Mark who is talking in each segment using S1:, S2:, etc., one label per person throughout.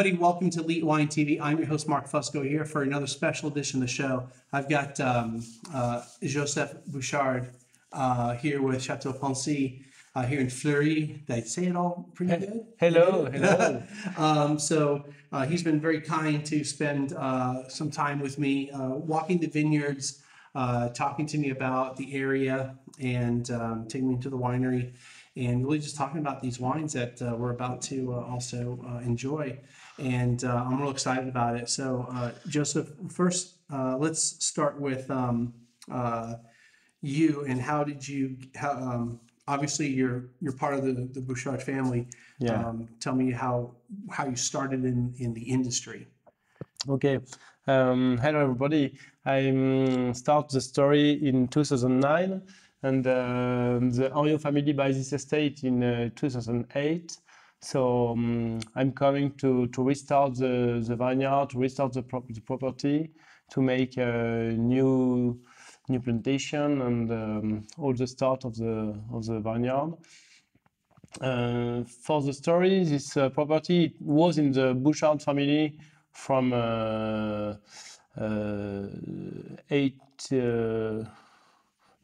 S1: Everybody. Welcome to Elite Wine TV. I'm your host, Mark Fusco, here for another special edition of the show. I've got um, uh, Joseph Bouchard uh, here with Chateau Poncié uh, here in Fleurie. Did I say it all pretty good?
S2: Hello, hello.
S1: um, so uh, he's been very kind to spend uh, some time with me, uh, walking the vineyards, uh, talking to me about the area, and um, taking me to the winery, and really just talking about these wines that uh, we're about to uh, also uh, enjoy. And uh, I'm real excited about it. So, uh, Joseph, first, uh, let's start with um, uh, you and how did you? How, um, obviously, you're you're part of the the Bouchard family.
S2: Yeah.
S1: Um, tell me how how you started in in the industry.
S2: Okay. Um, hello, everybody. I um, start the story in 2009, and uh, the Henriot family buys this estate in uh, 2008. So um, I'm coming to, to restart the, the vineyard, to restart the, prop- the property, to make a new new plantation and um, all the start of the of the vineyard. Uh, for the story, this uh, property was in the Bouchard family from uh, uh, eight, uh,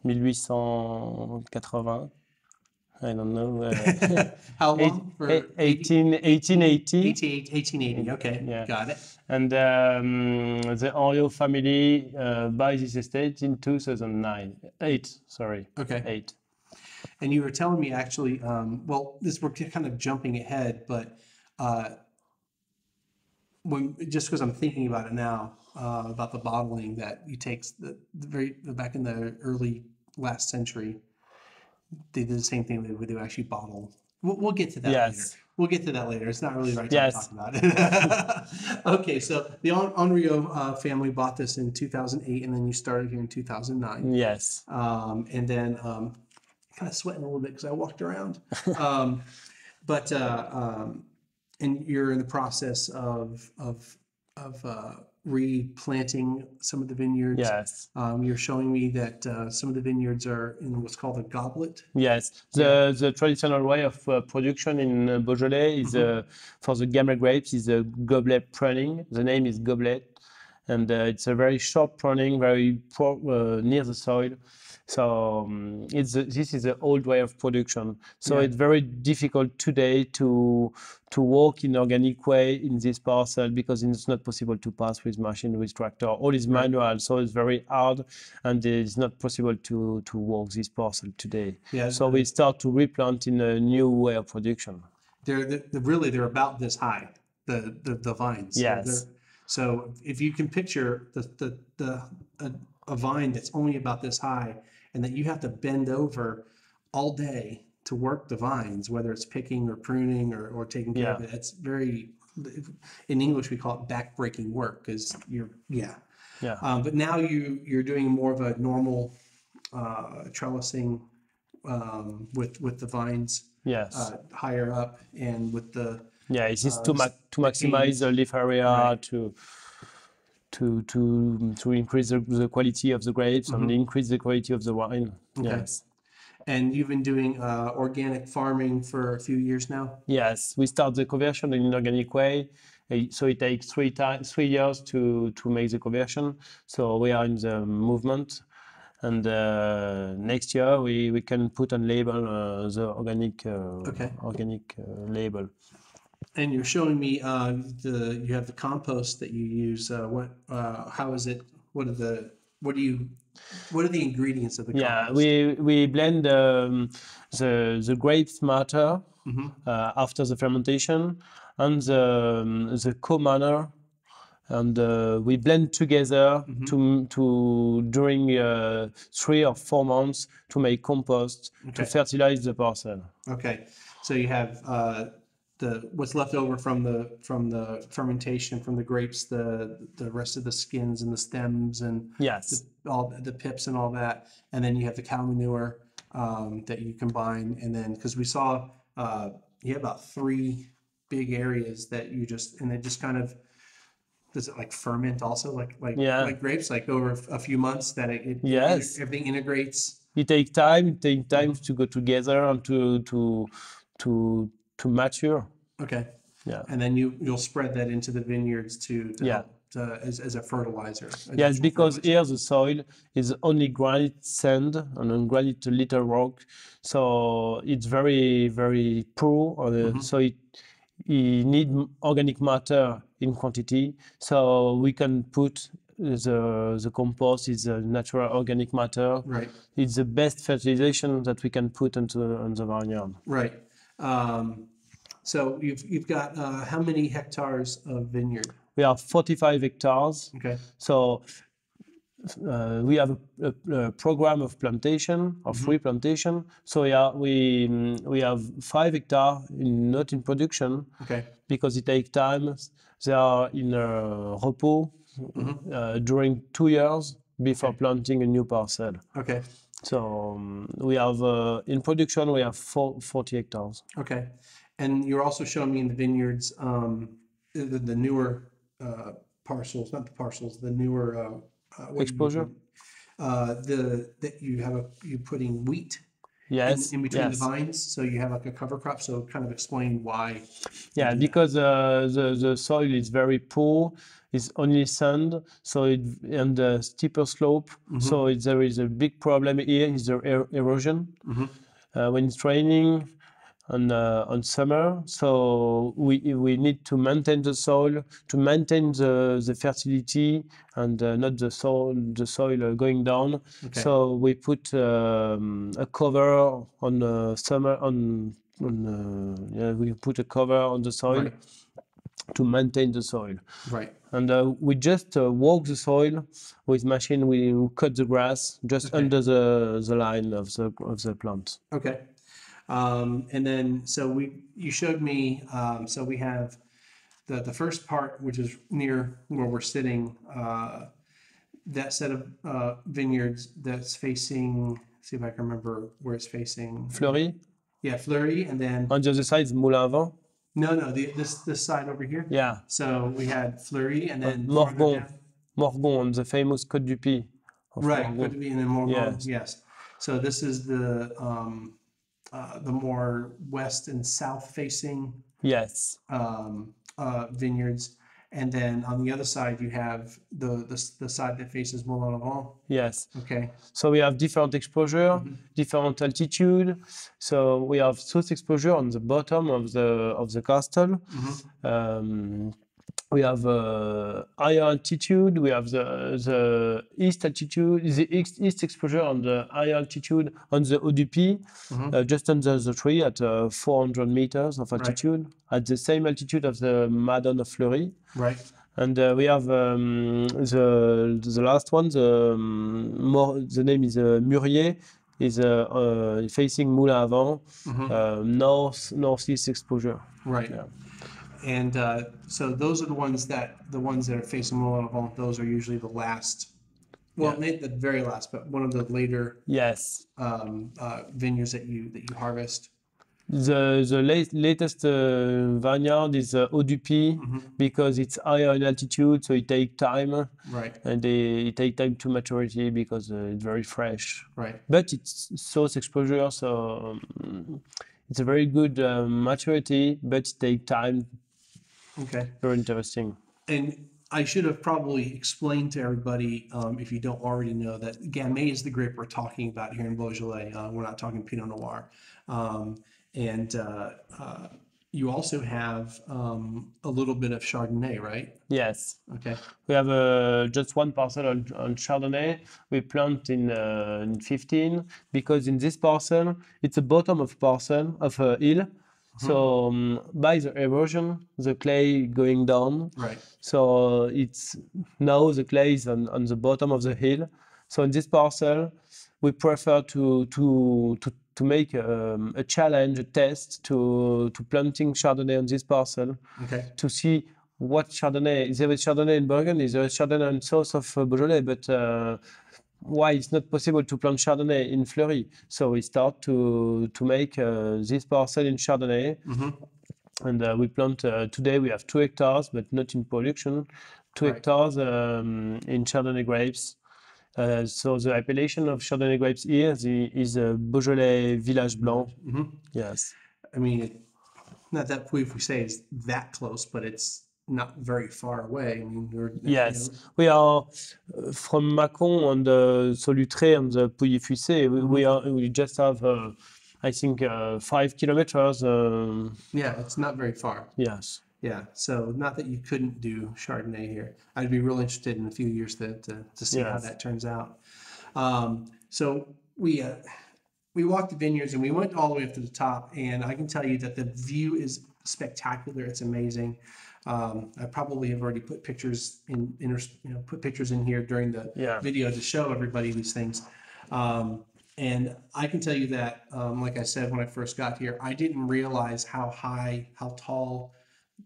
S2: 1880. I don't know. Uh,
S1: How
S2: eight-
S1: long? For
S2: eight- 18, 1880.
S1: 1880. Okay,
S2: Yeah.
S1: got it.
S2: And um, the Henriot family uh, buys this estate in 2009. Eight, sorry.
S1: Okay.
S2: Eight.
S1: And you were telling me actually, um, well, this we're kind of jumping ahead, but uh, when just because I'm thinking about it now uh, about the bottling that you take the, the very the, back in the early last century, they did the same thing they would do actually bottle. We'll, we'll get to that later. We'll get to that later. It's not really right time
S2: Yes.
S1: to talk about it. okay, so the Henriot uh, family bought this in 2008, and then you started here in 2009
S2: Yes.
S1: um, and then um, kind of sweating a little bit because I walked around. Um, but uh, um, and you're in the process of of of uh, replanting some of the vineyards.
S2: Yes.
S1: Um, you're showing me that uh, some of the vineyards are in what's called a goblet.
S2: Yes, the the traditional way of uh, production in uh, Beaujolais is uh, for the Gamay grapes is a goblet pruning. The name is goblet, and uh, it's a very short pruning, very uh, near the soil. So um, it's a, this is the old way of production. So
S1: Yeah.
S2: it's very difficult today to to work in organic way in this parcel because it's not possible to pass with machine with tractor. All is manual, so it's very hard, and it's not possible to to work this parcel today.
S1: Yeah,
S2: So we start to replant in a new way of production.
S1: they're, they're really they're about this high. The the, the vines.
S2: Yes.
S1: they're- so if you can picture the the, the a, a vine that's only about this high, and that you have to bend over all day to work the vines, whether it's picking or pruning or, or taking care of it, it's very in English we call it backbreaking work because you're yeah.
S2: Yeah.
S1: Um, but now you you're doing more of a normal uh, trellising um, with with the vines
S2: Yes.
S1: uh, higher up and with the
S2: yeah, it is
S1: uh,
S2: to ma- to maximize the leaf area
S1: Right.
S2: to to to to increase the, the quality of the grapes and increase the quality of the wine.
S1: Okay.
S2: Yes.
S1: and you've been doing uh, organic farming for a few years now.
S2: Yes, we start the conversion in an organic way. So it takes three times three years to to make the conversion. So we are in the movement, and uh, next year we, we can put on label uh, the organic uh,
S1: Okay.
S2: organic uh, label.
S1: And you're showing me uh, the you have the compost that you use. Uh, what? Uh, how is it? What are the? What do you? What are the ingredients of the
S2: Yeah,
S1: compost?
S2: we we blend um, the the grapes matter
S1: Mhm.
S2: uh, after the fermentation and the um, the co-manner and uh, we blend together
S1: Mm-hmm.
S2: to to during uh, three or four months to make compost to fertilize the parcel.
S1: Okay, so you have uh, the what's left over from the from the fermentation from the grapes, the the rest of the skins and the stems and
S2: Yes.
S1: the, all the pips and all that, and then you have the cow manure um, that you combine, and then because we saw uh, you have about three big areas that you just and they just kind of does it like ferment also like like
S2: Yeah.
S1: like grapes like over a few months that it, it
S2: Yes.
S1: everything integrates
S2: It takes time. It takes time to go together and to to to to mature.
S1: okay
S2: Yeah.
S1: and then you you'll spread that into the vineyards to, to
S2: Yeah.
S1: help to, as, as a fertilizer
S2: Yes, because
S1: fertilizer.
S2: here the soil is only granite sand and then granite little rock, so it's very very poor. Or the, So it it need organic matter in quantity. So we can put the the compost is a natural organic matter.
S1: right
S2: It's the best fertilization that we can put into on the vineyard.
S1: right um, so you've you've got uh, how many hectares of vineyard
S2: We have 45 hectares.
S1: okay
S2: So uh, we have a, a, a program of plantation, of free plantation. So yeah, we we have five hectares in, not in production
S1: okay
S2: because it takes time. They are in a repos uh, during two years before planting a new parcel.
S1: okay
S2: So um, we have uh, in production we have four, 40 hectares.
S1: okay and you're also showing me in the vineyards um, the, the newer uh, parcels not the parcels the newer uh, uh, what do you
S2: Exposure?
S1: uh, the that you have a you putting wheat
S2: Yes,
S1: in between
S2: yes.
S1: the vines so you have like a cover crop so kind of explain why
S2: Yeah, because uh, the the soil is very poor. It's only sand, so it and the steeper slope. So it, there is a big problem here. Is the er- erosion uh, when it's raining on uh, on summer. So we we need to maintain the soil to maintain the the fertility and uh, not the soil the soil uh, going down.
S1: Okay.
S2: So we put um, a cover on uh, summer on on uh, yeah we put a cover on the soil
S1: Right.
S2: to maintain the soil.
S1: right
S2: And uh, we just uh, walk the soil with machine. We cut the grass just
S1: Okay.
S2: under the, the line of the of the plant.
S1: Okay. Um, and then, so we, you showed me, um, so we have the, the first part, which is near where we're sitting, uh, that set of, uh, vineyards that's facing, see if I can remember where it's facing.
S2: Fleurie.
S1: Yeah, Fleurie, and then,
S2: On the other side is Moulin à Vent.
S1: no, no, the, this, this side over here.
S2: Yeah.
S1: So we had Fleurie and then. farther
S2: Morgon. Morgon the famous Côte du Py.
S1: Right,
S2: Morgon.
S1: could be in a more,
S2: Yes.
S1: yes. So this is the, um, uh, the more west and south facing
S2: Yes.
S1: um, uh, vineyards. And then on the other side, you have the, the, the side that faces Moulin à Vent.
S2: Yes.
S1: Okay.
S2: So we have different exposure, different altitude. So we have source exposure on the bottom of the of the castle. Um, we have uh, higher altitude. We have the the east altitude, the east, east exposure on the high altitude on the ODP, du Pi, uh, just under the tree at uh, 400 meters of altitude, at the same altitude of the Madone of Fleurie.
S1: Right.
S2: And uh, we have um, the the last one. The um, more the name is uh, Murier, is uh, facing Moulin à Vent, uh, north northeast exposure.
S1: Right.
S2: Yeah.
S1: And uh, so those are the ones that the ones that are facing Avant. Those are usually the last. Well, not the very last, but one of the later
S2: Yes,
S1: um, uh, vineyards that you that you harvest.
S2: the the late, latest uh, vineyard is uh, Haut du Pi because it's higher in altitude, so it takes time
S1: Right.
S2: and they, it takes time to maturity because uh, it's very fresh.
S1: Right.
S2: but it's source exposure, so um, it's a very good uh, maturity, but it takes time.
S1: Okay.
S2: Very interesting.
S1: And I should have probably explained to everybody, um, if you don't already know, that Gamay is the grape we're talking about here in Beaujolais. Uh, we're not talking Pinot Noir. Um, and uh, uh, you also have um, a little bit of Chardonnay, right?
S2: Yes,
S1: Okay.
S2: we have uh, just one parcel on, on Chardonnay. We plant in, uh, in 15 because in this parcel, it's a bottom of parcel of a hill. So um, by the erosion, the clay going down.
S1: Right.
S2: So it's now the clay is on, on the bottom of the hill. So in this parcel, we prefer to to to, to make um, a challenge, a test to to planting Chardonnay on this parcel
S1: Okay.
S2: to see what Chardonnay. There is Chardonnay in Burgundy, there is Chardonnay in south of uh, Beaujolais, but uh, why it's not possible to plant Chardonnay in Fleurie? So we start to to make uh, this parcel in Chardonnay, and uh, we plant uh, today. We have two hectares, but not in production. Two
S1: Right.
S2: hectares um, in Chardonnay grapes. Uh, so the appellation of Chardonnay grapes here is, the, is uh, Beaujolais Village Blanc. Yes.
S1: I mean, not that if we say it's that close, but it's not very far away. I mean, we're you
S2: Yes,
S1: know,
S2: we are uh, from Macon on the Solutré on the Pouilly-Fuissé. We, we are we just have uh, I think uh, five kilometers. Um,
S1: yeah, it's not very far.
S2: yes.
S1: Yeah, so not that you couldn't do Chardonnay here. I'd be real interested in a few years to to, to see how that turns out. Um, so we uh, we walked the vineyards and we went all the way up to the top, and I can tell you that the view is spectacular. It's amazing. Um, I probably have already put pictures in, in you know put pictures in here during the
S2: Yeah.
S1: video to show everybody these things. Um, and I can tell you that, um, like I said when I first got here, I didn't realize how high, how tall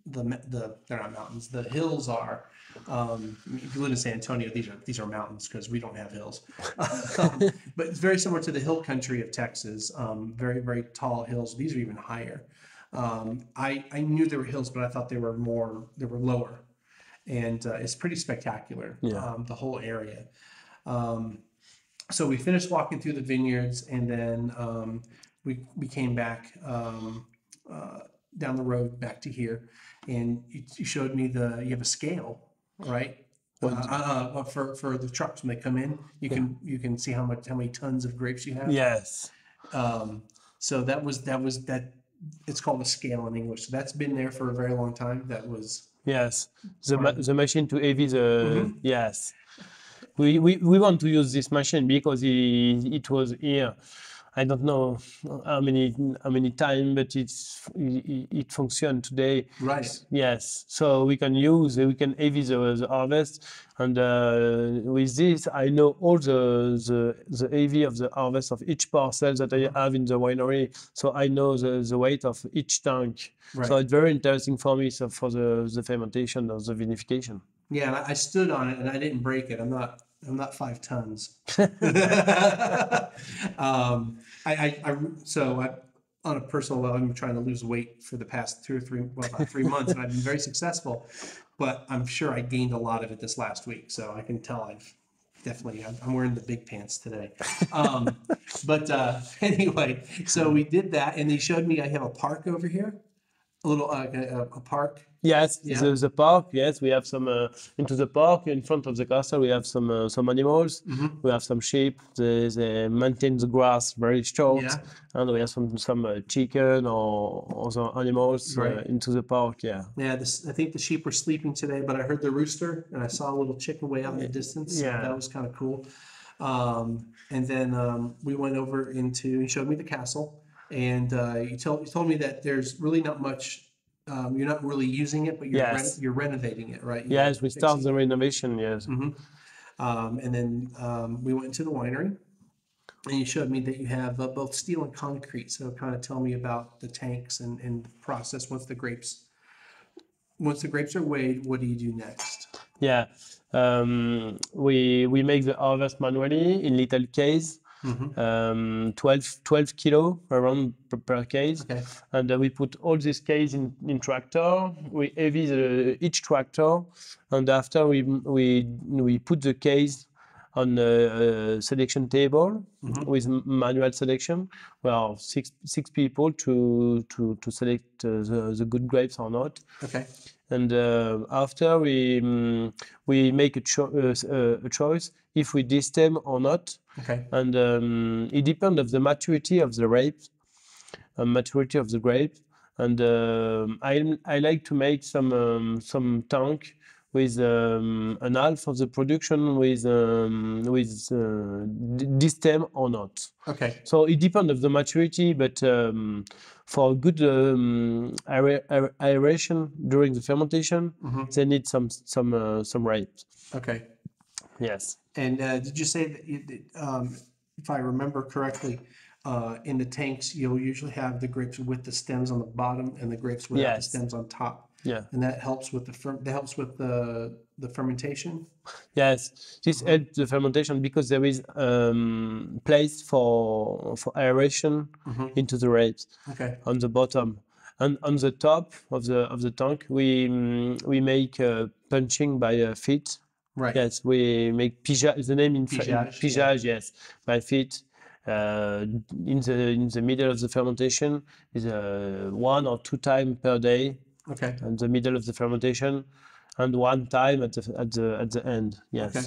S1: the the they're not mountains, the hills are. Um, if you live in San Antonio, these are these are mountains because we don't have hills. Um, but it's very similar to the hill country of Texas. Um, very very tall hills. These are even higher. Um, I I knew there were hills, but I thought they were more they were lower, and uh, it's pretty spectacular.
S2: Yeah.
S1: Um, the whole area. Um, so we finished walking through the vineyards, and then um, we we came back um, uh, down the road back to here, and you, you showed me the you have a scale, right? Uh, uh, uh, for for the trucks when they come in, you can you can see how much how many tons of grapes you have.
S2: Yes.
S1: Um, so that was that was that. It's called a scale in English. So that's been there for a very long time. That was
S2: Yes. The ma- the machine to AV the
S1: Mm-hmm.
S2: yes. We, we we want to use this machine because it, it was here. I don't know how many how many time, but it's it, it functions today.
S1: right.
S2: Yes, so we can use, we can heavy the, the harvest, and uh, with this, I know all the, the the heavy of the harvest of each parcel that I have in the winery. So I know the, the weight of each tank.
S1: Right.
S2: So it's very interesting for me. So for the, the fermentation or the vinification.
S1: Yeah, I, I stood on it and I didn't break it. I'm not. I'm not five tons. um, I, I, I, so I, on a personal level, I'm trying to lose weight for the past two or three, well, about three months, and I've been very successful. But I'm sure I gained a lot of it this last week, so I can tell I've definitely. I'm, I'm wearing the big pants today. Um, but uh, anyway, so we did that, and they showed me I have a park over here, a little uh, a, a park.
S2: Yes,
S1: Yeah.
S2: the, the park. Yes, we have some uh, into the park in front of the castle. We have some uh, some animals.
S1: Mm-hmm.
S2: We have some sheep. They, they maintain the grass very short,
S1: Yeah.
S2: and we have some some uh, chicken or other animals uh,
S1: Right.
S2: into the park. Yeah.
S1: Yeah, this, I think the sheep were sleeping today, but I heard the rooster and I saw a little chicken way out in the distance. so
S2: Yeah.
S1: That was kind of cool. Um, and then um, we went over into, he showed me the castle and uh, you, told, you told me that there's really not much, um, you're not really using it, but you're,
S2: Yes.
S1: you're renovating it, right? You're
S2: Yes, we
S1: fixing-
S2: start the renovation. Yes.
S1: Um, and then um, we went to the winery and you showed me that you have uh, both steel and concrete. So kind of tell me about the tanks and, and the process once the grapes, once the grapes are weighed, what do you do next?
S2: Yeah. Um, we we make the harvest manually in little case. Um, 12, 12 kilo around per, per case.
S1: Okay.
S2: and uh, we put all these case in, in tractor. We heavy the, each tractor, and after we we we put the case on a, a selection table with manual selection. Well, six six people to to to select uh, the, the good grapes or not.
S1: Okay.
S2: And uh, after we mm, we make a, cho- uh, uh, a choice if we distem or not
S1: Okay.
S2: and um, it depends of the maturity of the grape, uh, maturity of the grape. And um I I like to make some um, some tank with um, an half of the production with um, with uh, this stem or not.
S1: Okay.
S2: So it depends of the maturity, but um, for good um, aer- aer- aeration during the fermentation, they need some some uh, some rate.
S1: Okay.
S2: Yes.
S1: And uh, did you say that, you, um, if I remember correctly, uh, in the tanks, you'll usually have the grapes with the stems on the bottom and the grapes without the stems on top?
S2: Yeah.
S1: And that helps with the fer- that helps with the the fermentation.
S2: Yes. This helps the fermentation because there is um, place for for aeration into the grapes.
S1: Okay.
S2: on the bottom. And on the top of the of the tank, we mm, we make uh, punching by uh, feet.
S1: Right.
S2: Yes, we make pigeage. The name in French,
S1: Pigeage,
S2: pigeage, yes, by feet. Uh, in the in the middle of the fermentation is uh, one or two times per day
S1: Okay.
S2: in the middle of the fermentation, and one time at the at the at the end. Yes.
S1: Okay.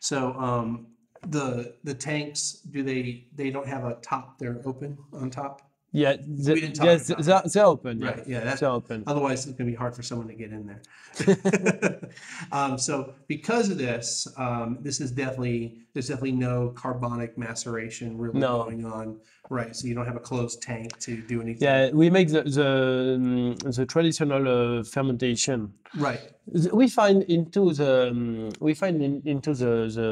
S1: So um, the the tanks do they they don't have a top? They're open on top.
S2: Yeah. The,
S1: didn't talk
S2: yes,
S1: about
S2: open.
S1: Right, yeah, that's-
S2: they're open.
S1: Otherwise, it's going to be hard for someone to get in there. um, so, because of this, um, this is definitely there's definitely no carbonic maceration really
S2: No.
S1: going on, right? So you don't have a closed tank to do anything.
S2: Yeah, we make the the, mm, the traditional uh, fermentation.
S1: Right.
S2: We find into the um, we find in, into the the,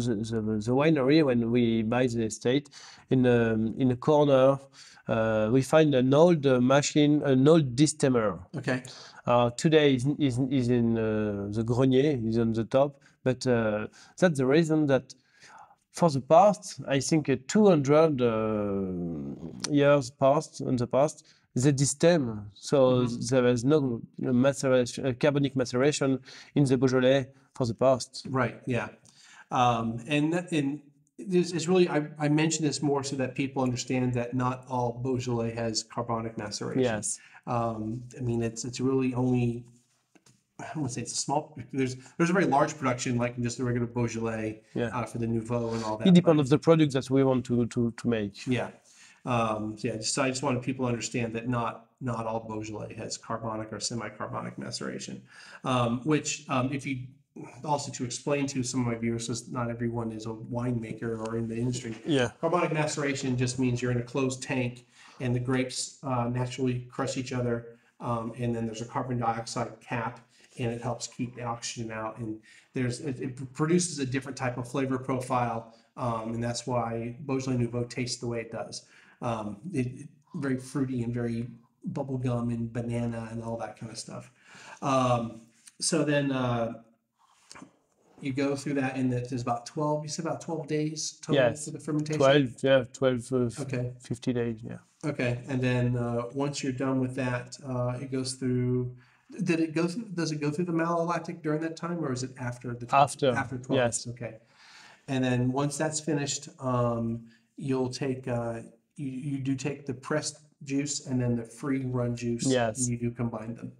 S2: the the the winery when we buy the estate in um, in a corner uh, we find an old machine an old distemmer
S1: Okay.
S2: uh, today is, is, is in uh, the grenier is on the top but uh, that's the reason that for the past I think uh, 200 uh, years past in the past the distem so there was no maceration, uh, carbonic maceration in the Beaujolais for the past
S1: Right. Yeah. Um, and and this is really I, I mention this more so that people understand that not all Beaujolais has carbonic maceration.
S2: yes
S1: Um, I mean, it's it's really only I to say it's a small. There's there's a very large production like just the regular Beaujolais
S2: Yeah.
S1: uh, for the Nouveau and all that.
S2: it depends of the product that we want to to, to make
S1: yeah, um, so yeah. Just I just wanted people to understand that not not all Beaujolais has carbonic or semi-carbonic maceration, um, which um, if you also to explain to some of my viewers, because not everyone is a winemaker or in the industry.
S2: yeah
S1: Carbonic maceration just means you're in a closed tank and the grapes uh, naturally crush each other. Um, and then there's a carbon dioxide cap and it helps keep the oxygen out. And there's it, it produces a different type of flavor profile. Um, and that's why Beaujolais Nouveau tastes the way it does. Um, it, very fruity and very bubblegum and banana and all that kind of stuff. Um, so then uh, you go through that and it is about 12, you said about 12 days total
S2: Yes.
S1: for the fermentation?
S2: 12 yeah 12 uh,
S1: Okay.
S2: 50 days yeah
S1: Okay, and then uh, once you're done with that, uh, it goes through. Did it go through? Does it go through the malolactic during that time, or is it after the 12,
S2: After,
S1: After twelve.
S2: yes.
S1: Okay, and then once that's finished, um, you'll take. Uh, you you do take the pressed juice and then the free run juice.
S2: Yes.
S1: And you do combine them.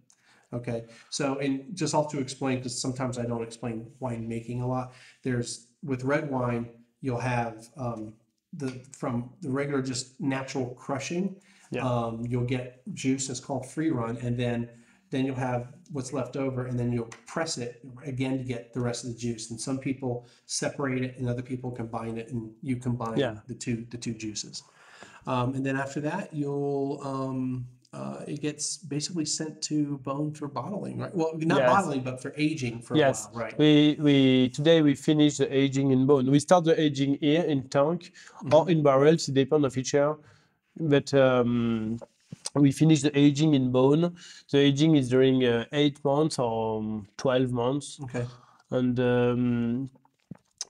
S1: Okay, so and just also to explain, because sometimes I don't explain wine making a lot. There's with red wine, you'll have um, the from the regular just natural crushing.
S2: Yeah.
S1: Um, you'll get juice that's called free run, and then then you'll have what's left over, and then you'll press it again to get the rest of the juice. And some people separate it, and other people combine it, and you combine
S2: Yeah.
S1: the two the two juices. Um, and then after that, you'll um, uh, it gets basically sent to Beaune for bottling, right? Well, not
S2: Yes.
S1: bottling, but for aging for
S2: yes
S1: a while, right?
S2: we we today we finish the aging in Beaune we start the aging here in tank or in barrels it depends of each year but um, we finish the aging in Beaune the aging is during uh, eight months or um, 12 months
S1: Okay.
S2: and um,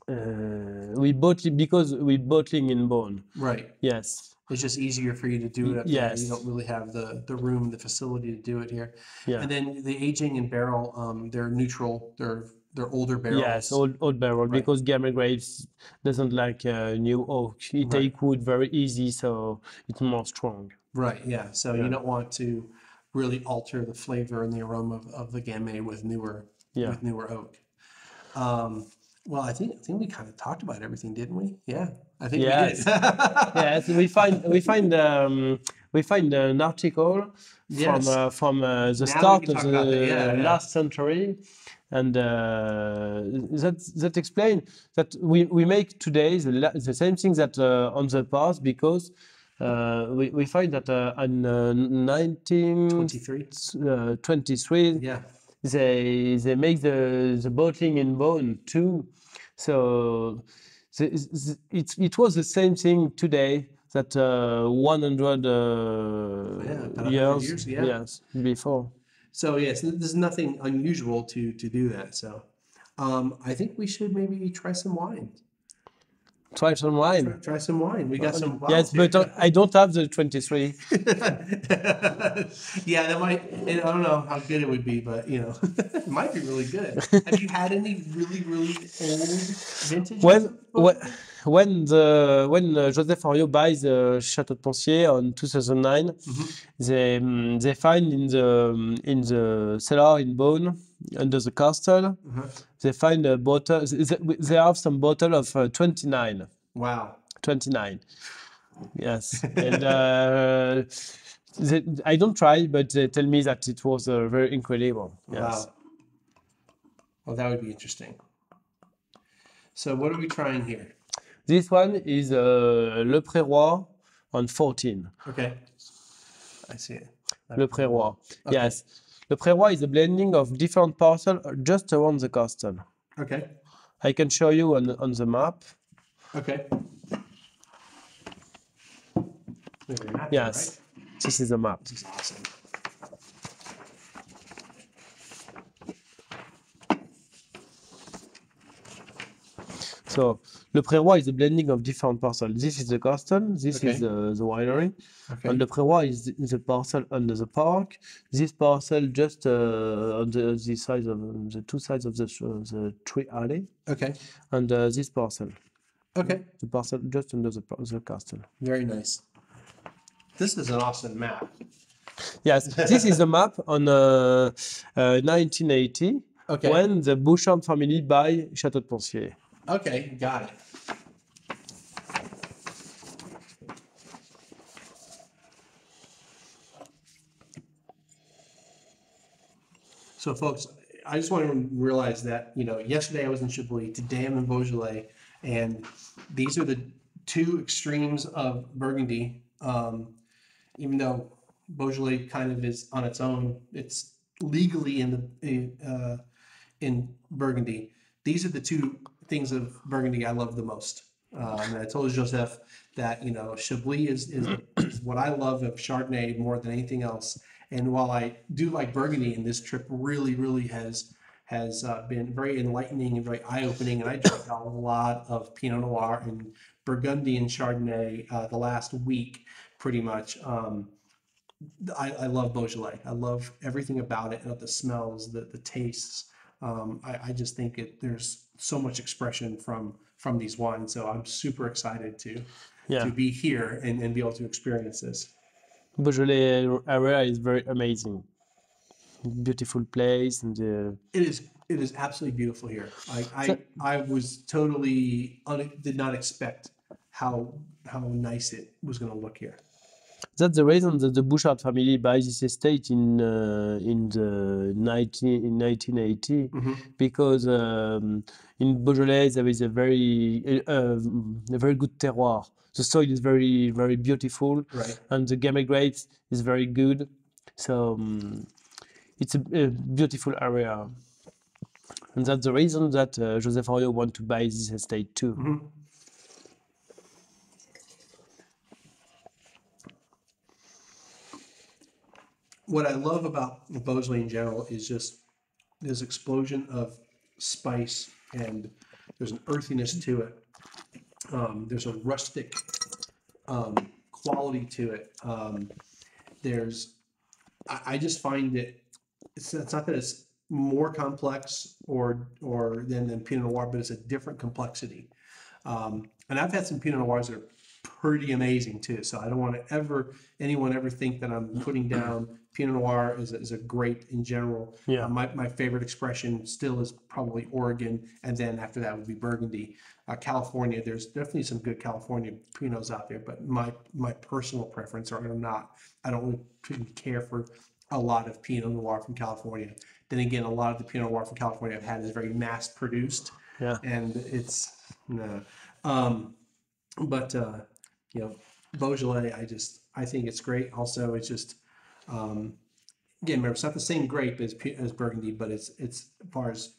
S2: uh, we bottling because we bottling in Beaune
S1: Right.
S2: yes
S1: It's just easier for you to do it up there.
S2: yes.
S1: You don't really have the, the room, the facility to do it here.
S2: Yeah.
S1: And then the aging and barrel, um, they're neutral. They're they're older barrels.
S2: Yes, old old barrel because Gamay Grapes doesn't like uh, new oak. It
S1: Right.
S2: take wood very easy, so it's more strong.
S1: Right. Yeah. So you don't want to really alter the flavor and the aroma of, of the Gamay with newer
S2: Yeah.
S1: with newer oak. Um, Well, I think I think we kind of talked about everything, didn't we? Yeah, I think
S2: Yes.
S1: we did.
S2: yes, we find we find um, we find an article
S1: Yes.
S2: from uh, from uh, the
S1: we
S2: start of the.
S1: Yeah, yeah.
S2: last century, and uh, that that explain that we, we make today the, the same thing that uh, on the past because uh, we, we find that uh, in uh, 1923 uh,
S1: Yeah.
S2: they they make the the bottling in Beaune too so it, it was the same thing today that uh, 100 uh,
S1: Yeah,
S2: years,
S1: years, yeah.
S2: yes before
S1: So yes, there's nothing unusual to to do that. So um, I think we should maybe try some wine.
S2: Try some wine
S1: Try some wine. We got some.
S2: yes
S1: bottles
S2: but uh, i don't have the 23
S1: yeah, that might. I don't know how good it would be, but you know, it might be really good. Have you had any really, really old vintage?
S2: when when when the when uh, Joseph Henriot buys the Château de Poncié on 2009, they um, they find in the um, in the cellar in Beaune under the castle, they find a bottle. They, they have some bottle of uh, 29,
S1: Wow.
S2: 29. Yes, and uh, they, I don't try, but they tell me that it was uh, very incredible. Yes.
S1: Wow. Well, that would be interesting. So, what are we trying here?
S2: This one is uh, Le Pré Roi on 14.
S1: Okay. I see it.
S2: Le Pré Roi. Yes. Le Pré Roi is a blending of different parcels just around the castle.
S1: Okay.
S2: I can show you on, on the map.
S1: Okay. We have a map
S2: Yes. This is a map.
S1: This is awesome.
S2: So Le Pré Roi is a blending of different parcels. This is the castle. This is
S1: Okay.
S2: uh, the winery.
S1: Okay.
S2: And Le Pré Roi is the, the parcel under the park. This parcel just uh, on the, the sides of the two sides of the, uh, the tree alley.
S1: Okay.
S2: And uh, this parcel,
S1: Okay.
S2: the parcel just under the, the castle.
S1: Very nice. This is an awesome map.
S2: Yes, this is a map on uh, uh, 1980
S1: Okay.
S2: when the Bouchard family buy Château de Poncié.
S1: Okay, got it. So, folks, I just want to realize that you know, yesterday I was in Chablis, today I'm in Beaujolais, and these are the two extremes of Burgundy. Um, even though Beaujolais kind of is on its own, it's legally in the uh, in Burgundy. These are the two things of Burgundy I love the most. Um, and I told Joseph that you know Chablis is, is, is what I love of Chardonnay more than anything else. And while I do like Burgundy, and this trip really, really has has uh, been very enlightening and very eye opening, and I drank a lot of Pinot Noir and Burgundy and Chardonnay uh, the last week, pretty much. Um, I, I love Beaujolais. I love everything about it, the smells, the the tastes. Um, I, I just think it there's so much expression from from these wines. So I'm super excited to
S2: Yeah.
S1: to be here and, and be able to experience this.
S2: Beaujolais area is very amazing. Beautiful place and uh,
S1: It is it is absolutely beautiful here. I I, I was totally un, did not expect how how nice it was going to look here.
S2: That's the reason that the Bouchard family buys this estate in uh, in the 19, in 1980 because um, in Beaujolais there is a very uh, a very good terroir. The soil is very very beautiful
S1: Right.
S2: and the Gamay grapes is very good. So um, it's a, a beautiful area. And that's the reason that uh, Joseph Henriot want to buy this estate too.
S1: What I love about Beaujolais in general is just this explosion of spice and there's an earthiness to it. Um, there's a rustic um, quality to it. Um, there's, I, I just find it. It's, it's not that it's more complex or or than, than Pinot Noir, but it's a different complexity. Um, and I've had some Pinot Noirs that are pretty amazing too. So I don't want to ever anyone ever think that I'm putting down Pinot Noir is, a- is a grape in general.
S2: Yeah.
S1: Uh, my, my favorite expression still is probably Oregon, and then after that would be Burgundy. Uh, California, there's definitely some good California Pinots out there, but my my personal preference, or I'm not, I don't really care for a lot of Pinot Noir from California. Then again, a lot of the Pinot Noir from California I've had is very mass produced
S2: Yeah.
S1: and it's no. Um, but uh, you know, Beaujolais, I just I think it's great. Also, it's just um, again, remember, it's not the same grape as as Burgundy, but it's it's as far as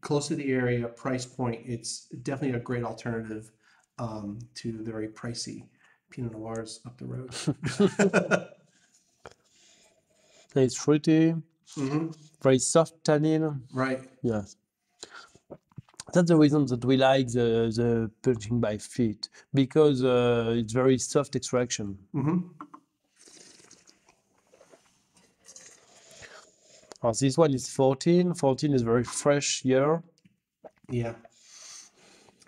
S1: close to the area, price point, it's definitely a great alternative um, to the very pricey Pinot Noirs up the road.
S2: It's fruity,
S1: hmm
S2: very soft tannin.
S1: Right.
S2: Yes. That's the reason that we like the, the punching by feet because uh, it's very soft extraction.
S1: hmm
S2: Oh, this one is 14. 14 is a very fresh year.
S1: Yeah.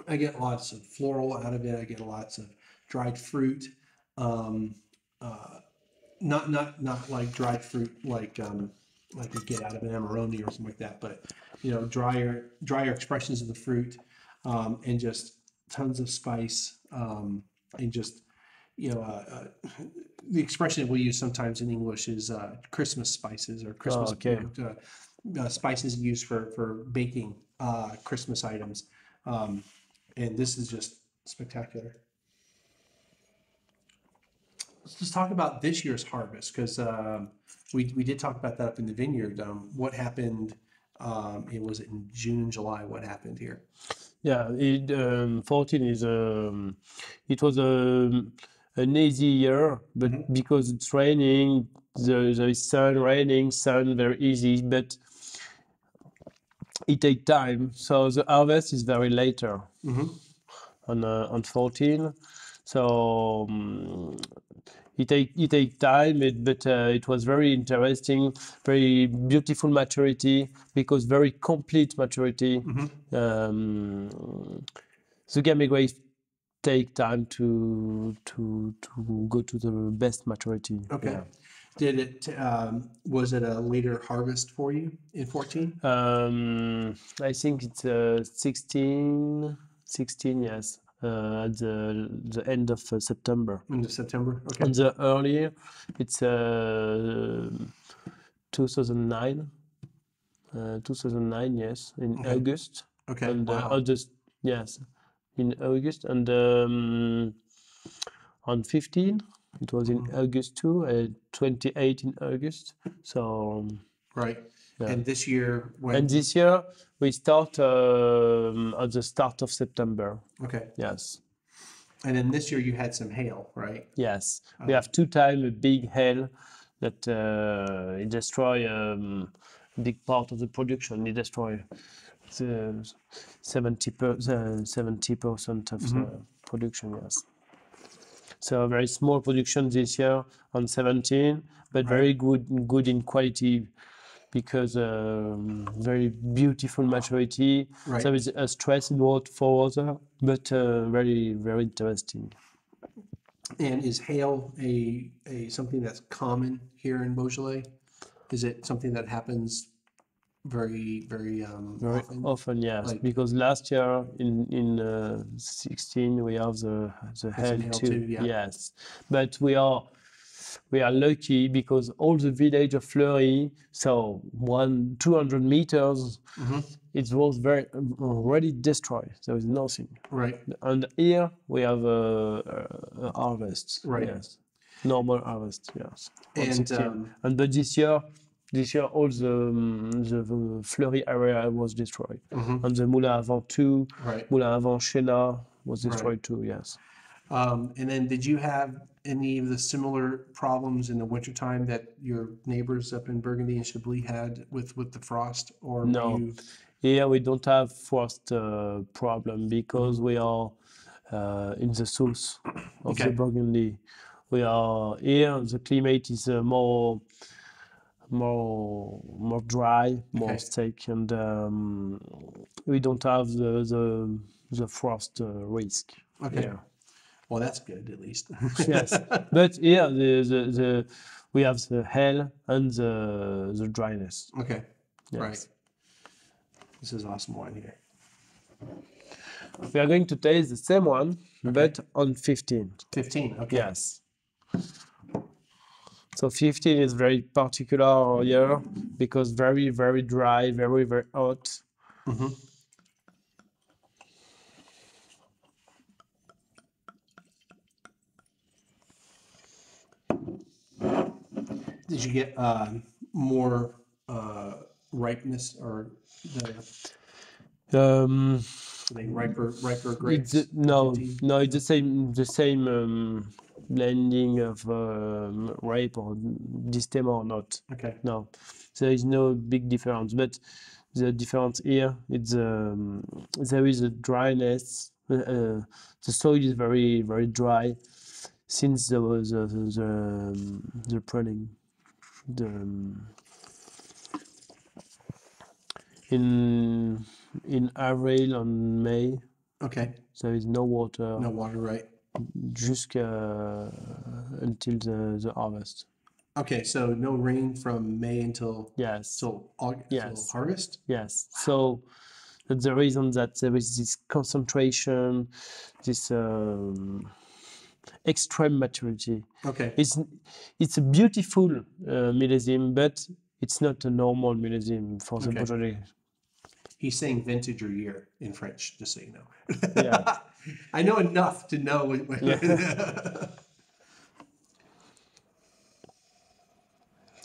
S1: I get lots of floral out of it. I get lots of dried fruit. Um, uh, not not not like dried fruit like um, like you get out of an Amarone or something like that, but you know drier drier expressions of the fruit um, and just tons of spice um, and just you know uh, uh, the expression that we use sometimes in English is uh, Christmas spices or Christmas
S2: okay.
S1: uh, uh, spices used for for baking uh, Christmas items, um, and this is just spectacular. Let's just talk about this year's harvest because um, we we did talk about that up in the vineyard. Um, what happened? Um, it was in June and July. What happened here?
S2: Yeah, it, um, 14 is um, it was a an easy year, but because it's raining, there is sun, raining, sun, very easy, but it takes time. So the harvest is very later on uh, on 14. So um, it take it take time, it, but uh, it was very interesting, very beautiful maturity because very complete maturity. Um, the grapes take time to to to go to the best maturity.
S1: Okay.
S2: yeah.
S1: Did it? Um, was it a later harvest for you in fourteen?
S2: Um, I think it's uh, 16, 16 yes, uh, at the the end of uh, September.
S1: Into September. Okay.
S2: On the earlier, it's uh, 2009. Uh, 2009, yes, in
S1: Okay.
S2: August.
S1: Okay.
S2: And uh,
S1: wow.
S2: August, yes, in August. And um, on 15, it was in
S1: Mm-hmm.
S2: August too, uh, 28 in August. So, um,
S1: Right.
S2: yeah.
S1: And this year, when
S2: and this year we start um, at the start of September.
S1: okay,
S2: Yes.
S1: and then this year you had some hail, right?
S2: Yes, we have two times a big hail that uh, it destroy um, a big part of the production. It destroy the seventy per seventy percent of the production. Yes. So very small production this year on seventeen, but very good good in quality because um, very beautiful maturity.
S1: Right.
S2: so it's a stress in what for water, but uh, very very interesting.
S1: And is hail a a something that's common here in Beaujolais? Is it something that happens very very um,
S2: Very
S1: often?
S2: often, yes,
S1: Like-
S2: because last year in in uh, 16 we have the the hail too.
S1: yeah.
S2: Yes, but we are we are lucky because all the village of Fleurie, so one 200 meters,
S1: Mhm.
S2: it was very already destroyed. There is nothing,
S1: Right.
S2: and here we have a, a, a harvest.
S1: Right.
S2: Yes, normal harvest. Yes.
S1: And um,
S2: And but this year, this year all the um, the, the Fleurie area was destroyed,
S1: Mhm.
S2: and the Moulin à Vent too,
S1: right.
S2: Moulin à Vent Chénas was
S1: Right.
S2: destroyed too. Yes.
S1: Um, and then did you have any of the similar problems in the wintertime that your neighbors up in Burgundy and Chablis had with with the frost? Or
S2: No.
S1: you
S2: Here we don't have frost uh, problem because we are uh, in the south of
S1: Okay.
S2: the Burgundy. We are here. The climate is uh, more more more dry, more
S1: Okay.
S2: thick, and um, we don't have the the, the frost uh, risk.
S1: Okay.
S2: here.
S1: Well, that's good at least.
S2: yes, but yeah, the, the, the we have the hell and the the dryness.
S1: Okay.
S2: Yes.
S1: Right. This is awesome wine here.
S2: We are going to taste the same one, but on 15.
S1: 15. Okay.
S2: Yes. So 15 is very particular year because very, very dry, very, very hot. Mm-hmm.
S1: Did you get uh, more uh, ripeness or the
S2: Um,
S1: riper riper grapes?
S2: the- no,
S1: 15?
S2: no, it's the same, the same um, blending of um, rape or distem or not.
S1: Okay.
S2: No, there is no big difference. But the difference here, it's um, there is a dryness. Uh, uh, the soil is very very dry since there was uh, the the, um, the pruning. The, um, in in April and May,
S1: Okay.
S2: there is no water
S1: No water, right?
S2: Jusqu'à until the, the harvest.
S1: Okay. So no rain from May until
S2: Yes.
S1: till August
S2: Yes.
S1: harvest.
S2: Yes, so that's the reason that there is this concentration, this um, extreme maturity.
S1: Okay.
S2: It's it's a beautiful uh, millésime, but it's not a normal millésime for the
S1: Okay.
S2: Beaujolais.
S1: He's saying vintage or year in French, just so you know.
S2: Yeah.
S1: I know enough to know what. what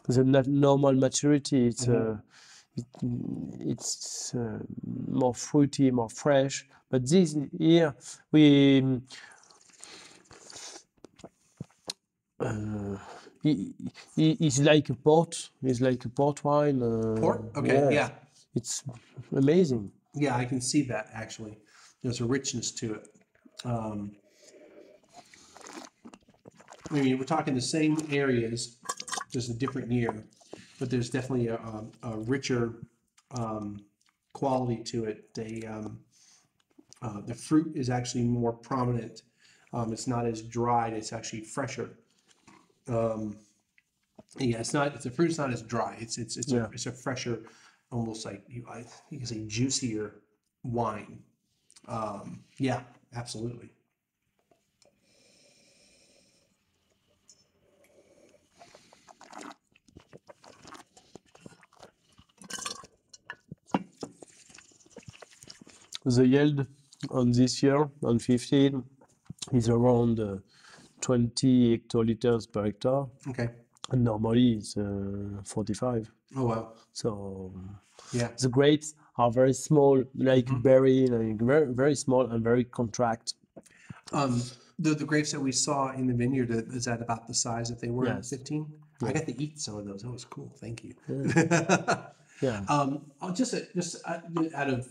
S2: The not normal maturity, it's uh, it, it's uh, more fruity, more fresh. But this year, we. um, Uh, i- i- it's like a port. It's like a port wine. Uh,
S1: Port? Okay.
S2: yes.
S1: Yeah.
S2: It's amazing.
S1: Yeah, I can see that actually. There's a richness to it. Um, I mean, we're talking the same areas, just a different year, but there's definitely a, a, a richer um, quality to it. They, um, uh, the fruit is actually more prominent. Um, it's not as dried. It's actually fresher. Um, yeah, it's not. It's the fruit's not as dry. It's it's it's
S2: Yeah.
S1: a it's a fresher, almost like you I you can say juicier wine. Um, yeah, absolutely.
S2: The yield on this year, on 15, is around uh, 20 hectoliters per hectare.
S1: Okay.
S2: And normally it's uh, 45.
S1: Oh wow.
S2: So
S1: Yeah.
S2: the grapes are very small, like berry, like very, very small and very contract.
S1: Um, the the grapes that we saw in the vineyard uh, is that about the size that they were
S2: Yes.
S1: 15? I got to eat some of those. That was cool. Thank you.
S2: Yeah.
S1: Um, I'll just uh, just uh, out of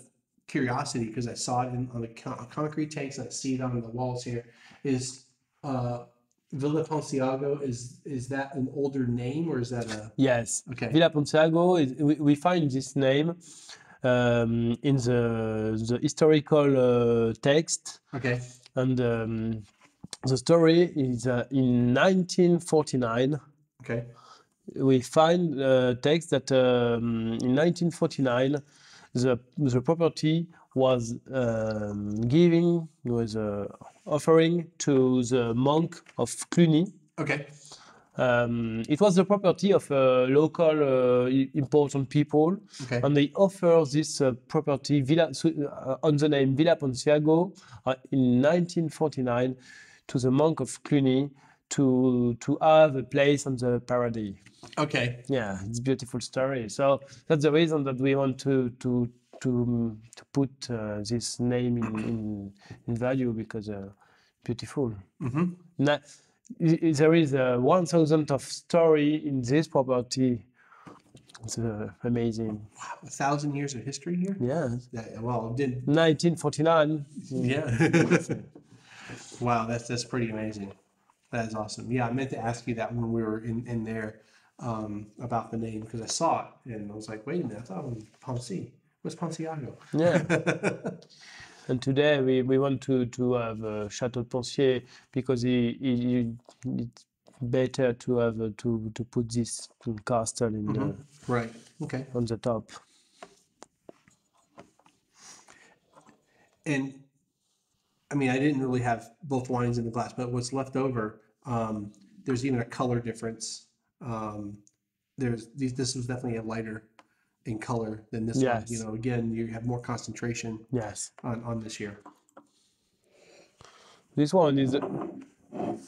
S1: curiosity, because I saw it in, on the con- concrete tanks and I see it on the walls here, is uh, Villa Ponciago is is that an older name or is that a
S2: Yes.
S1: okay?
S2: Villa Ponciago, is, we, we find this name um, in the, the historical uh, text.
S1: Okay,
S2: And um, the story is uh, in 1949.
S1: okay,
S2: we find uh, text that um, in 1949 the the property was um, giving was uh, offering to the monk of Cluny.
S1: okay,
S2: Um, it was the property of uh, local uh, important people,
S1: okay,
S2: and they offer this uh, property Villa uh, on the name Villa Ponciago uh, in 1949 to the monk of Cluny to to have a place on the paradise.
S1: okay.
S2: Yeah, it's a beautiful story. So that's the reason that we want to to to um, to put uh, this name in, in in value because uh, beautiful.
S1: Mm-hmm.
S2: Na- i- i- there is a one thousand of story in this property. It's uh, amazing.
S1: Wow, a thousand years of history here.
S2: Yeah,
S1: That, well, did
S2: 1949.
S1: Yeah. wow, that's that's pretty amazing. That is awesome. Yeah, I meant to ask you that when we were in in there um, about the name because I saw it and I was like, wait a minute, I thought it was Ponce. What's Ponciago?
S2: Yeah. And today we, we want to, to have uh, Chateau de Poncié because he, he, he- it's better to have uh, to to put this castle in the,
S1: Right. Okay.
S2: on the top.
S1: And I mean, I didn't really have both wines in the glass, but what's left over, um, there's even a color difference. Um, there's these, this was definitely a lighter in color than this one. You know, again, you have more concentration
S2: Yes.
S1: on, on this year.
S2: This one is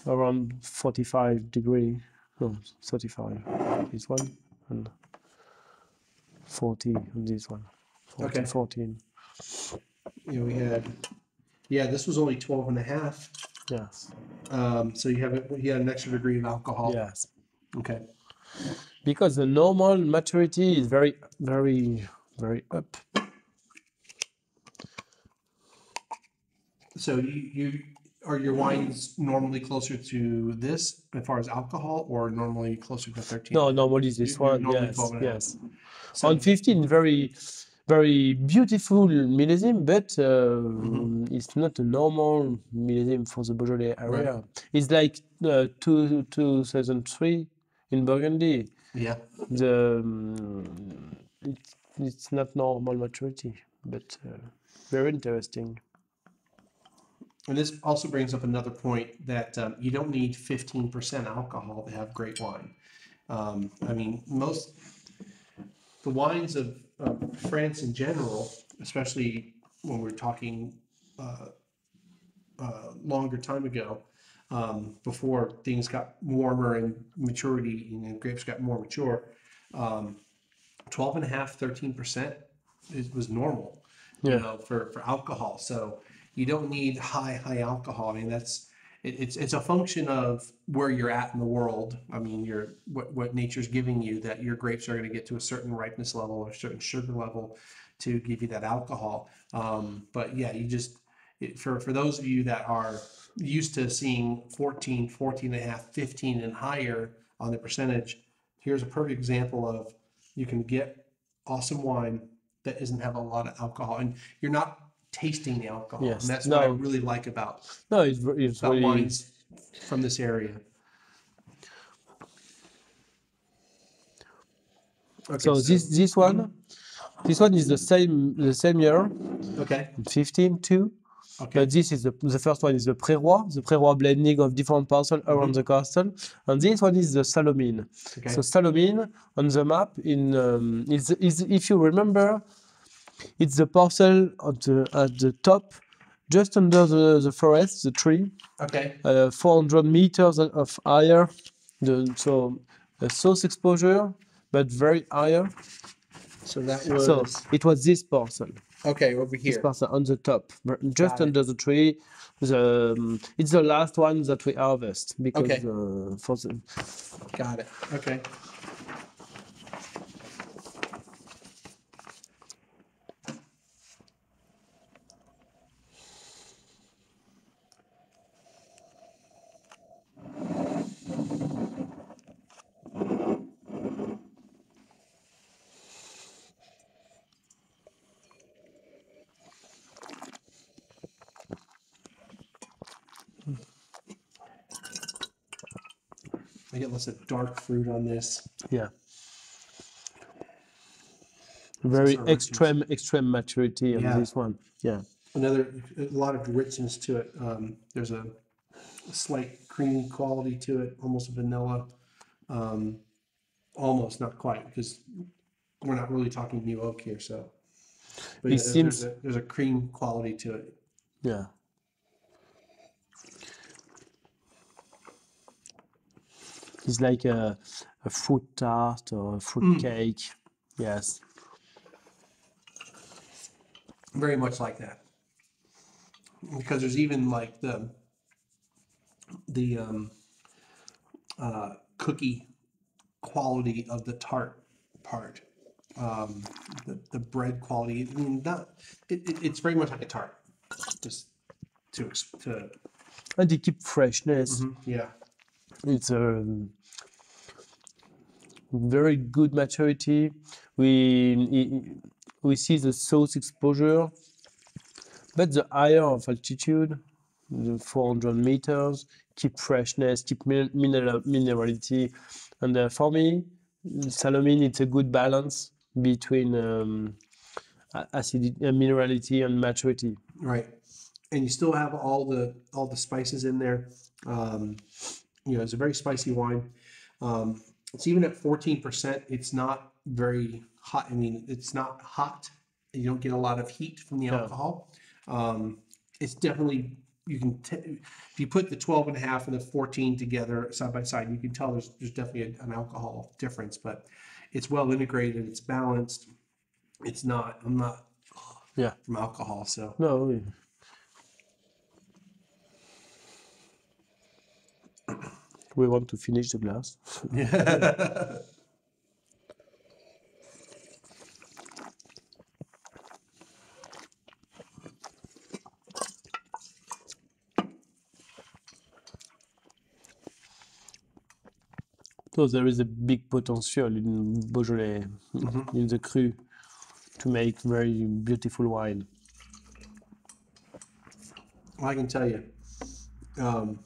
S2: around 45 degree, no, 35. This one and 40 on this one. 40,
S1: Okay.
S2: 14.
S1: You know, we had, yeah, this was only 12 and a half.
S2: Yes.
S1: Um, so you have, it- you had an extra degree of alcohol.
S2: Yes.
S1: Okay.
S2: Because the normal maturity is very, very, very up.
S1: So you, you, are your wines normally closer to this as far as alcohol or normally closer to 13?
S2: No, normally this
S1: You-
S2: one,
S1: normally
S2: yes,
S1: 12 and a half.
S2: yes.
S1: So-
S2: On 15, very, very beautiful millésime, but uh,
S1: Mm-hmm.
S2: it's not a normal millésime for the Beaujolais area. It's like uh, two, 2003 in Burgundy.
S1: Yeah.
S2: The um, it's, it's not normal maturity, but uh, very interesting.
S1: And this also brings up another point that um, you don't need 15% alcohol to have great wine. Um, I mean, most the wines of, of France in general, especially when we're talking uh, uh, longer time ago, um, before things got warmer and maturity and grapes got more mature, um, 12 and a half, 13% is, was normal, you know, for, for alcohol. So you don't need high, high alcohol. I mean, that's, it, it's, it's a function of where you're at in the world. I mean, you're, what, what nature's giving you that your grapes are going to get to a certain ripeness level or a certain sugar level to give you that alcohol. Um, but yeah, you just, it, for, for those of you that are used to seeing 14, 14 and a half, 15 and higher on the percentage, here's a perfect example of you can get awesome wine that doesn't have a lot of alcohol and you're not tasting the alcohol.
S2: Yes,
S1: And that's what I really like about,
S2: No, it's, it's
S1: about
S2: really
S1: wines from this area. Okay,
S2: so this this one, this one is the same the same year,
S1: Okay,
S2: 15 too.
S1: Okay,
S2: But this is the, the first one is the Pré-Roi, the Pré-Roi blending of different parcels around the castle. And this one is the Salomine.
S1: okay,
S2: So Salomine on the map in um, is, is if you remember, it's the parcel at the at the top, just under the, the forest, the tree,
S1: okay,
S2: uh, 400 meters of higher. The, so a source exposure, but very higher.
S1: so that was,
S2: So it was this parcel.
S1: Okay, over
S2: This
S1: here.
S2: parcel on the top, just
S1: Got it.
S2: under the tree. The um, it's the last one that we harvest because
S1: Okay.
S2: uh, for the
S1: Got it, okay. Lots of dark fruit on this.
S2: yeah. Very extreme extreme maturity on
S1: Yeah.
S2: this one. Yeah.
S1: Another, a lot of richness to it. Um, there's a, a slight creamy quality to it, almost vanilla. Um, almost, not quite, because we're not really talking new oak here, so. But
S2: It
S1: yeah,
S2: seems-
S1: there's, a, there's a cream quality to it.
S2: Yeah. It's like a, a fruit tart or a fruit
S1: Mm.
S2: cake. Yes.
S1: Very much like that. Because there's even like the the um, uh, cookie quality of the tart part. Um, the, the bread quality. I mean, not it, it, it's very much like a tart. Just to ex- to
S2: And they keep freshness.
S1: yeah.
S2: It's a very good maturity. We we see the source exposure, but the higher of altitude, the 400 meters, keep freshness, keep mineral minerality, and uh, for me, Salomine it's a good balance between um, acidity, uh, minerality and maturity.
S1: Right. And you still have all the all the spices in there. Um, you know, it's a very spicy wine. Um, it's even at 14%, it's not very hot. I mean, it's not hot. You don't get a lot of heat from the
S2: Yeah.
S1: alcohol. Um, it's definitely you can t- if you put the 12 and a half and the 14 together side by side, you can tell there's there's definitely a- an alcohol difference, but it's well integrated, it's balanced. It's not I'm not
S2: Yeah.
S1: from alcohol, so
S2: No, we- want to finish the glass. So there is a big potential in Beaujolais, in the cru, to make very beautiful wine.
S1: I can tell you, um,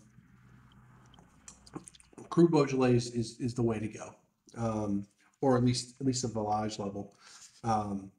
S1: Cru Beaujolais is, is, is the way to go, um, or at least at least the Village level. Um,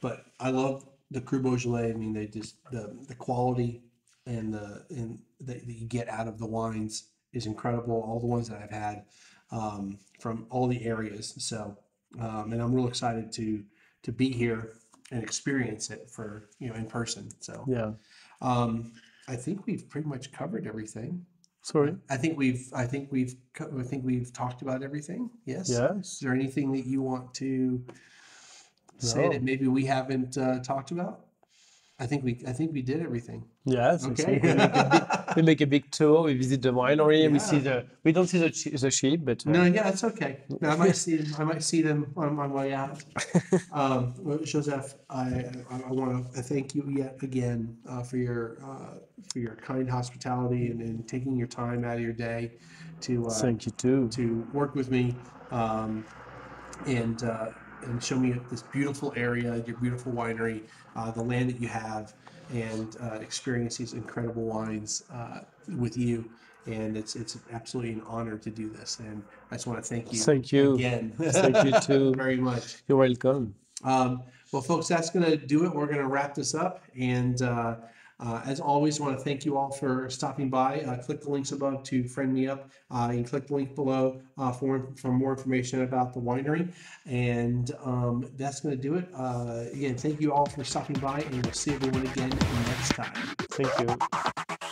S1: but I love the Cru Beaujolais. I mean, they just the the quality and the and that, that you get out of the wines is incredible. All the ones that I've had um, from all the areas. So, um, and I'm real excited to to be here and experience it for you know in person. So.
S2: Yeah.
S1: Um, I think we've pretty much covered everything.
S2: Sorry.
S1: I think we've, I think we've, I think we've talked about everything. Yes.
S2: Yes.
S1: Is there anything that you want to say
S2: No.
S1: that maybe we haven't uh, talked about? I think we, I think we did everything.
S2: Yes.
S1: Okay.
S2: We make, a big, we make a big tour. We visit the winery. We see the. We don't see the the sheep, but uh,
S1: No, yeah, that's okay. No, I might see, I might see them on my way out. Um, Joseph, I, I, I want to thank you yet again uh, for your, uh, for your kind hospitality and, and taking your time out of your day to, uh,
S2: thank you too.
S1: to work with me um, and uh, and show me this beautiful area, your beautiful winery, uh, the land that you have, and uh, experience these incredible wines uh, with you. And it's it's absolutely an honor to do this. And I just want to thank you.
S2: Thank you.
S1: again.
S2: Thank you too.
S1: very much.
S2: You're welcome.
S1: Um, well, folks, that's going to do it. We're going to wrap this up. And uh, as always, I want to thank you all for stopping by. Uh, click the links above to friend me up. Uh, you can click the link below uh, for, for more information about the winery. And um, that's going to do it. Uh, again, thank you all for stopping by, and we'll see everyone again next time.
S2: Thank you.